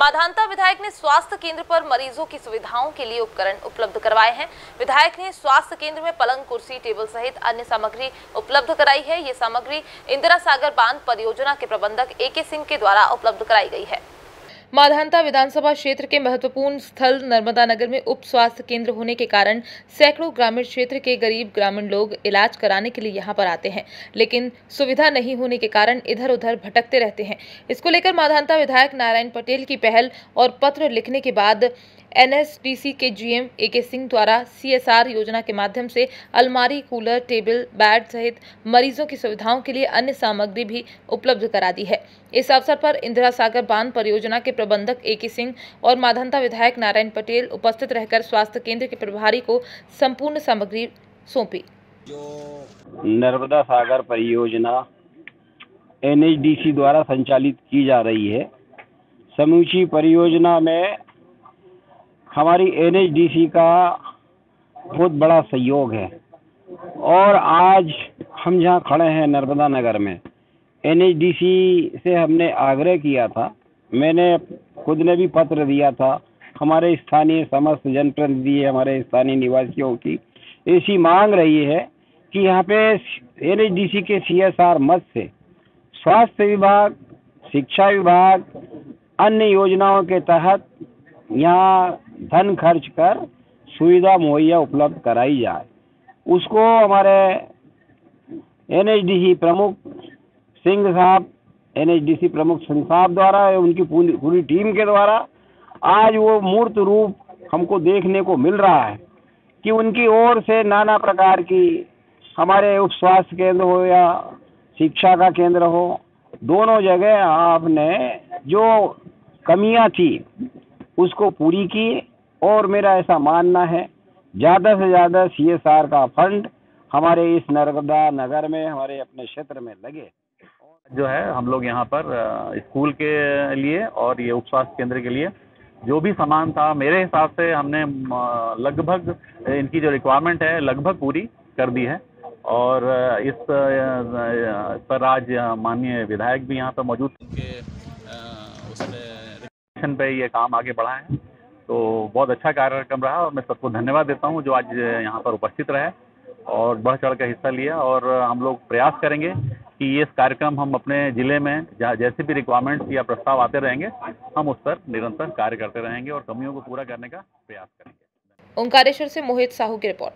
माधानता विधायक ने स्वास्थ्य केंद्र पर मरीजों की सुविधाओं के लिए उपकरण उपलब्ध करवाए हैं। विधायक ने स्वास्थ्य केंद्र में पलंग, कुर्सी, टेबल सहित अन्य सामग्री उपलब्ध कराई है। ये सामग्री इंदिरा सागर बाँध परियोजना के प्रबंधक ए के सिंह के द्वारा उपलब्ध कराई गई है। माधानता विधानसभा क्षेत्र के महत्वपूर्ण स्थल नर्मदा नगर में उप स्वास्थ्य केंद्र होने के कारण सैकड़ों ग्रामीण क्षेत्र के गरीब ग्रामीण लोग इलाज कराने के लिए यहाँ पर आते हैं, लेकिन सुविधा नहीं होने के कारण इधर उधर भटकते रहते हैं। इसको लेकर माधानता विधायक नारायण पटेल की पहल और पत्र लिखने के बाद एनएसडीसी के जीएम ए के सिंह द्वारा सीएसआर योजना के माध्यम से अलमारी, कूलर, टेबल, बेड सहित मरीजों की सुविधाओं के लिए अन्य सामग्री भी उपलब्ध करा दी है। इस अवसर पर इंदिरा सागर बाँध परियोजना के प्रबंधक ए सिंह और माधनता विधायक नारायण पटेल उपस्थित रहकर स्वास्थ्य केंद्र के प्रभारी को संपूर्ण सामग्री सौंपी। नर्मदा सागर परियोजना एनएचडीसी द्वारा संचालित की जा रही है। समूची परियोजना में हमारी एनएचडीसी का बहुत बड़ा सहयोग है। और आज हम जहाँ खड़े हैं नर्मदा नगर में, एनएचडीसी से हमने आग्रह किया था मैंने खुद ने भी पत्र दिया था। हमारे स्थानीय समस्त जनप्रतिनिधि, हमारे स्थानीय निवासियों की ऐसी मांग रही है कि यहाँ पे एनएचडीसी के सीएसआर मद से स्वास्थ्य विभाग, शिक्षा विभाग, अन्य योजनाओं के तहत यहाँ धन खर्च कर सुविधा मुहैया उपलब्ध कराई जाए। उसको हमारे एनएचडीसी प्रमुख सिंह साहब एनएचडीसी प्रमुख सिंह साहब द्वारा उनकी पूरी पूरी टीम के द्वारा आज वो मूर्त रूप हमको देखने को मिल रहा है कि उनकी ओर से नाना प्रकार की हमारे उप स्वास्थ्य केंद्र हो या शिक्षा का केंद्र हो, दोनों जगह आपने जो कमियाँ थी उसको पूरी की और मेरा ऐसा मानना है, ज़्यादा से ज़्यादा सीएसआर का फंड हमारे इस नर्मदा नगर में, हमारे अपने क्षेत्र में लगे। जो है हम लोग यहाँ पर स्कूल के लिए और ये उप स्वास्थ्य केंद्र के लिए जो भी सामान था मेरे हिसाब से हमने लगभग इनकी जो रिक्वायरमेंट है लगभग पूरी कर दी है। और इस पर आज माननीय विधायक भी यहाँ पर मौजूद के उसमें पे ये काम आगे बढ़ा है। तो बहुत अच्छा कार्यक्रम रहा और मैं सबको धन्यवाद देता हूँ जो आज यहाँ पर उपस्थित रहे और बढ़ चढ़ कर हिस्सा लिया और हम लोग प्रयास करेंगे कि ये कार्यक्रम हम अपने ज़िले में जहाँ जैसे भी रिक्वायरमेंट्स या प्रस्ताव आते रहेंगे, हम उस पर निरंतर कार्य करते रहेंगे और कमियों को पूरा करने का प्रयास करेंगे। ओंकारेश्वर से मोहित साहू की रिपोर्ट।